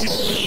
Yes.